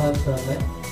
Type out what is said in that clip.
Selamat selamat